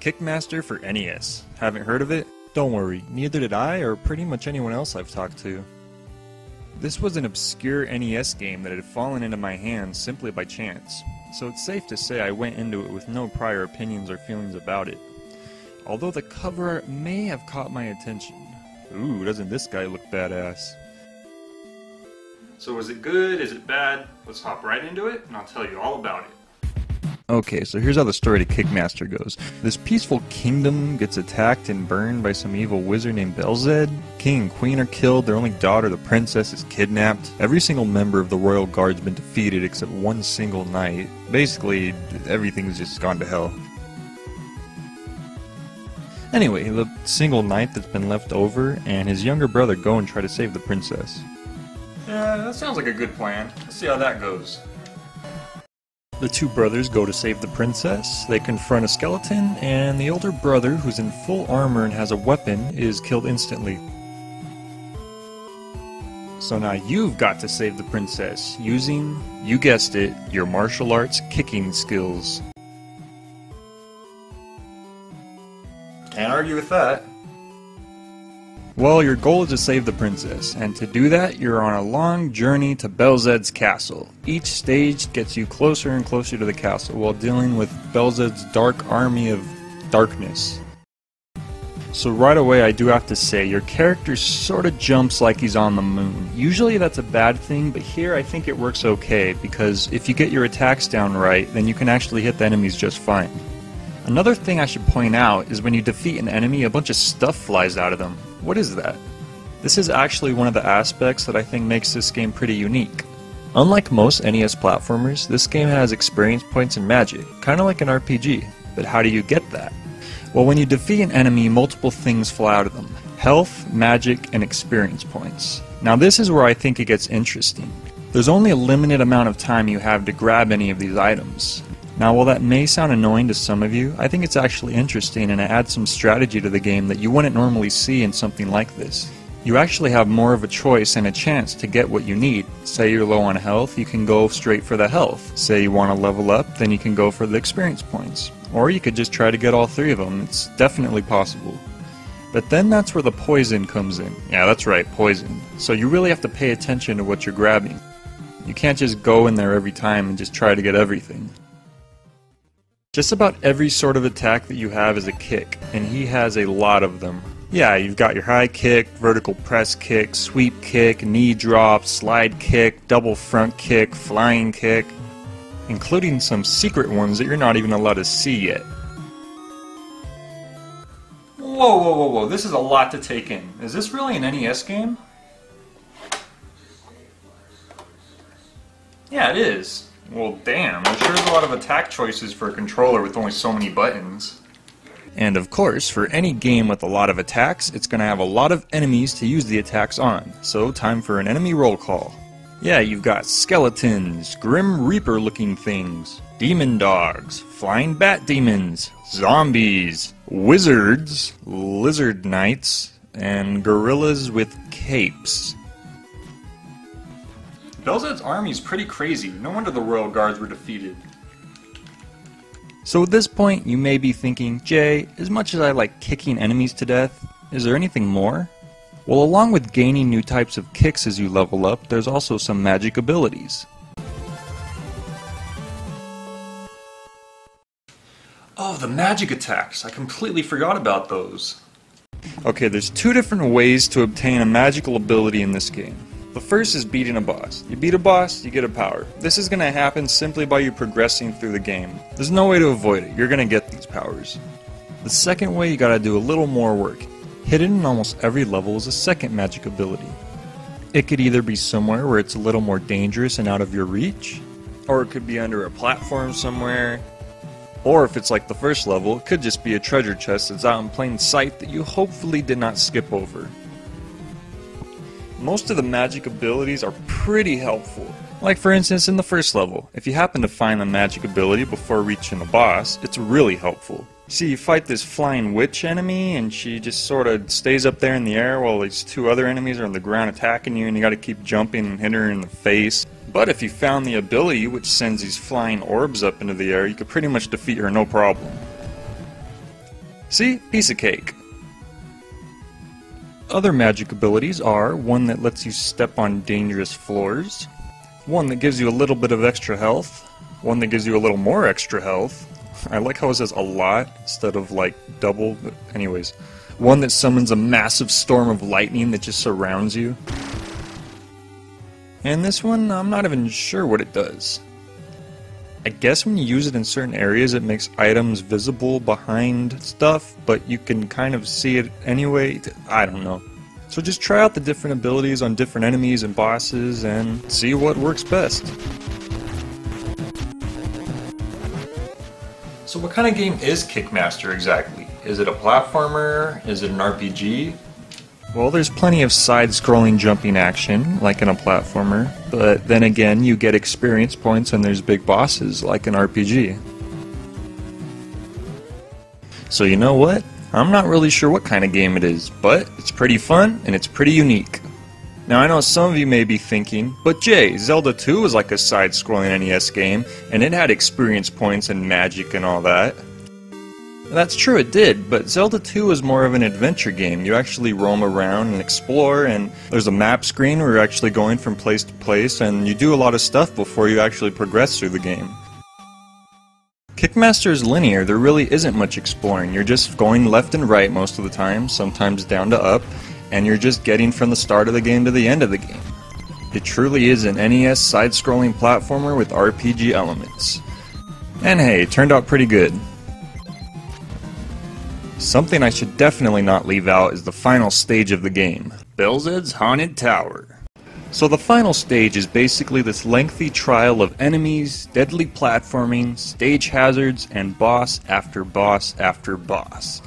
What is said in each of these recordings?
Kickmaster for NES. Haven't heard of it? Don't worry, neither did I or pretty much anyone else I've talked to. This was an obscure NES game that had fallen into my hands simply by chance, so it's safe to say I went into it with no prior opinions or feelings about it. Although the cover art may have caught my attention. Ooh, doesn't this guy look badass? So is it good? Is it bad? Let's hop right into it and I'll tell you all about it. Okay, so here's how the story to Kickmaster goes. This peaceful kingdom gets attacked and burned by some evil wizard named Belzed. King and queen are killed, their only daughter, the princess, is kidnapped. Every single member of the royal guard's been defeated except one single knight. Basically, everything's just gone to hell. Anyway, the single knight that's been left over and his younger brother go and try to save the princess. Yeah, that sounds like a good plan. Let's see how that goes. The two brothers go to save the princess. They confront a skeleton, and the older brother, who's in full armor and has a weapon, is killed instantly. So now you've got to save the princess using, you guessed it, your martial arts kicking skills. Can't argue with that. Well, your goal is to save the princess, and to do that, you're on a long journey to Belzed's castle. Each stage gets you closer and closer to the castle while dealing with Belzed's dark army of darkness. So right away, I do have to say, your character sort of jumps like he's on the moon. Usually that's a bad thing, but here I think it works okay, because if you get your attacks down right, then you can actually hit the enemies just fine. Another thing I should point out is when you defeat an enemy, a bunch of stuff flies out of them. What is that? This is actually one of the aspects that I think makes this game pretty unique. Unlike most NES platformers, this game has experience points and magic, kinda like an RPG. But how do you get that? Well, when you defeat an enemy, multiple things fly out of them. Health, magic, and experience points. Now this is where I think it gets interesting. There's only a limited amount of time you have to grab any of these items. Now, while that may sound annoying to some of you, I think it's actually interesting and it adds some strategy to the game that you wouldn't normally see in something like this. You actually have more of a choice and a chance to get what you need. Say you're low on health, you can go straight for the health. Say you want to level up, then you can go for the experience points. Or you could just try to get all three of them. It's definitely possible. But then that's where the poison comes in. Yeah, that's right, poison. So you really have to pay attention to what you're grabbing. You can't just go in there every time and just try to get everything. Just about every sort of attack that you have is a kick, and he has a lot of them. Yeah, you've got your high kick, vertical press kick, sweep kick, knee drop, slide kick, double front kick, flying kick, including some secret ones that you're not even allowed to see yet. Whoa, whoa, whoa, whoa, this is a lot to take in. Is this really an NES game? Yeah, it is. Well, damn, there sure is a lot of attack choices for a controller with only so many buttons. And of course, for any game with a lot of attacks, it's going to have a lot of enemies to use the attacks on, so time for an enemy roll call. Yeah, you've got skeletons, grim reaper looking things, demon dogs, flying bat demons, zombies, wizards, lizard knights, and gorillas with capes. Belzed's army is pretty crazy. No wonder the royal guards were defeated. So at this point, you may be thinking, Jay, as much as I like kicking enemies to death, is there anything more? Well, along with gaining new types of kicks as you level up, there's also some magic abilities. Oh, the magic attacks! I completely forgot about those. Okay, there's two different ways to obtain a magical ability in this game. The first is beating a boss. You beat a boss, you get a power. This is going to happen simply by you progressing through the game. There's no way to avoid it, you're going to get these powers. The second way, you gotta do a little more work. Hidden in almost every level is a second magic ability. It could either be somewhere where it's a little more dangerous and out of your reach, or it could be under a platform somewhere, or if it's like the first level, it could just be a treasure chest that's out in plain sight that you hopefully did not skip over. Most of the magic abilities are pretty helpful. Like for instance in the first level, if you happen to find the magic ability before reaching the boss, it's really helpful. See, you fight this flying witch enemy, and she just sort of stays up there in the air while these two other enemies are on the ground attacking you, and you gotta keep jumping and hitting her in the face. But if you found the ability, which sends these flying orbs up into the air, you could pretty much defeat her no problem. See? Piece of cake. Other magic abilities are one that lets you step on dangerous floors, one that gives you a little bit of extra health, one that gives you a little more extra health. I like how it says a lot instead of like double, anyways. One that summons a massive storm of lightning that just surrounds you. And this one, I'm not even sure what it does. I guess when you use it in certain areas, it makes items visible behind stuff, but you can kind of see it anyway. I don't know. So just try out the different abilities on different enemies and bosses and see what works best. So what kind of game is Kickmaster exactly? Is it a platformer? Is it an RPG? Well, there's plenty of side-scrolling jumping action, like in a platformer, but then again, you get experience points and there's big bosses, like an RPG. So you know what? I'm not really sure what kind of game it is, but it's pretty fun and it's pretty unique. Now I know some of you may be thinking, but Jay, Zelda 2 was like a side-scrolling NES game, and it had experience points and magic and all that. That's true, it did, but Zelda 2 is more of an adventure game. You actually roam around and explore, and there's a map screen where you're actually going from place to place, and you do a lot of stuff before you actually progress through the game. Kickmaster is linear, there really isn't much exploring. You're just going left and right most of the time, sometimes down to up, and you're just getting from the start of the game to the end of the game. It truly is an NES side-scrolling platformer with RPG elements. And hey, it turned out pretty good. Something I should definitely not leave out is the final stage of the game, Belzed's Haunted Tower. So the final stage is basically this lengthy trial of enemies, deadly platforming, stage hazards, and boss after boss after boss.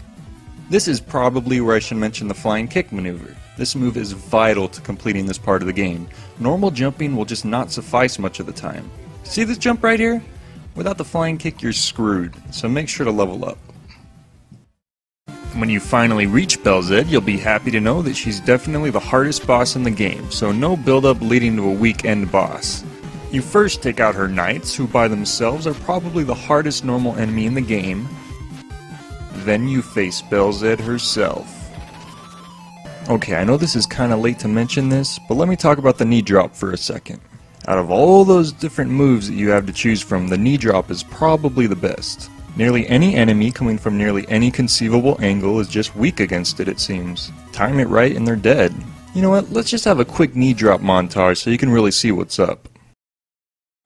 This is probably where I should mention the flying kick maneuver. This move is vital to completing this part of the game. Normal jumping will just not suffice much of the time. See this jump right here? Without the flying kick, you're screwed, so make sure to level up. When you finally reach Belzed, you'll be happy to know that she's definitely the hardest boss in the game, so no build-up leading to a weak end boss. You first take out her knights, who by themselves are probably the hardest normal enemy in the game. Then you face Belzed herself. Okay, I know this is kinda late to mention this, but let me talk about the knee drop for a second. Out of all those different moves that you have to choose from, the knee drop is probably the best. Nearly any enemy coming from nearly any conceivable angle is just weak against it, it seems. Time it right and they're dead. You know what, let's just have a quick knee drop montage so you can really see what's up.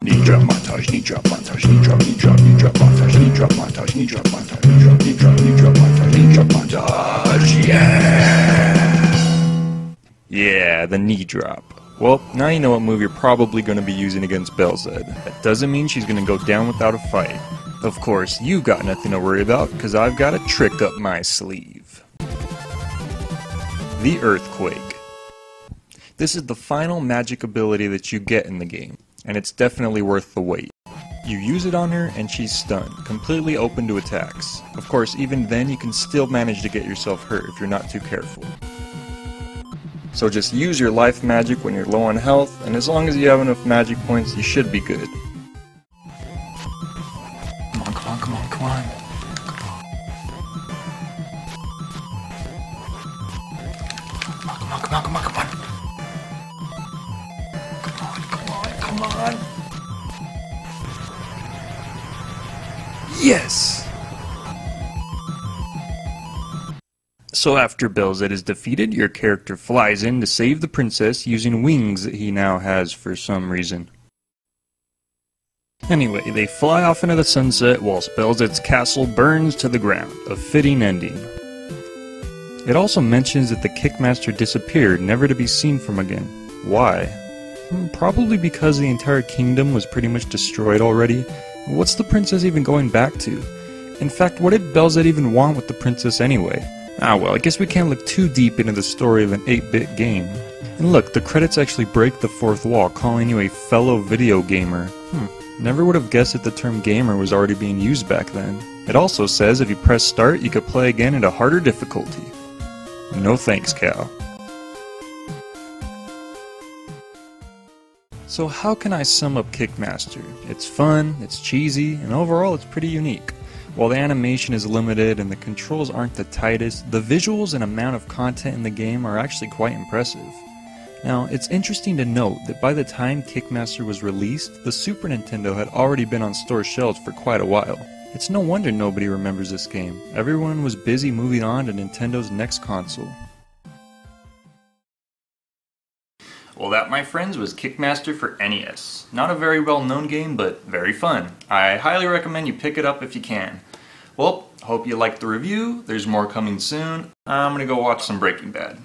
Knee drop montage, knee drop montage, knee drop, knee drop, knee drop montage, knee drop montage, knee drop montage, knee drop, knee drop, knee drop montage, knee drop montage, yeah! Yeah, the knee drop. Well, now you know what move you're probably going to be using against Belzed. That doesn't mean she's going to go down without a fight. Of course, you got nothing to worry about, because I've got a trick up my sleeve. The Earthquake. This is the final magic ability that you get in the game, and it's definitely worth the wait. You use it on her, and she's stunned, completely open to attacks. Of course, even then, you can still manage to get yourself hurt if you're not too careful. So just use your life magic when you're low on health, and as long as you have enough magic points, you should be good. Yes! So after Belzed is defeated, your character flies in to save the princess using wings that he now has for some reason. Anyway, they fly off into the sunset whilst Belzed's castle burns to the ground, a fitting ending. It also mentions that the Kickmaster disappeared, never to be seen from again. Why? Hmm, probably because the entire kingdom was pretty much destroyed already. What's the princess even going back to? In fact, what did Belzed even want with the princess anyway? Ah well, I guess we can't look too deep into the story of an 8-bit game. And look, the credits actually break the fourth wall, calling you a fellow video gamer. Hmm, never would have guessed that the term gamer was already being used back then. It also says if you press start, you could play again at a harder difficulty. No thanks, Cal. So how can I sum up Kickmaster? It's fun, it's cheesy, and overall it's pretty unique. While the animation is limited and the controls aren't the tightest, the visuals and amount of content in the game are actually quite impressive. Now, it's interesting to note that by the time Kickmaster was released, the Super Nintendo had already been on store shelves for quite a while. It's no wonder nobody remembers this game. Everyone was busy moving on to Nintendo's next console. Well, that, my friends, was Kickmaster for NES. Not a very well known game, but very fun. I highly recommend you pick it up if you can. Well, hope you liked the review. There's more coming soon. I'm gonna go watch some Breaking Bad.